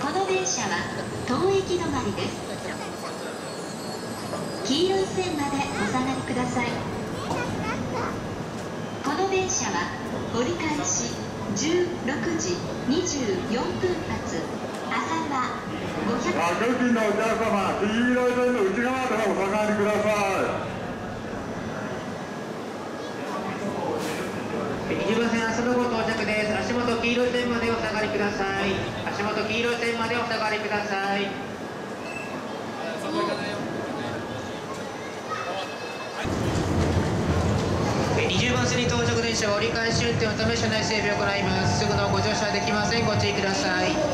この電車は当駅止まりです。黄色い線までお下がりください。この電車は折り返し16時24分発。浅間500各駅のお客様黄色い線の内側からお下がりください。浅野号到着です。足元黄色い線までださい。足元黄色い線までお下がりください。20番線に到着電車は折り返し運転のため車内整備を行います。すぐのご乗車できません。ご注意ください。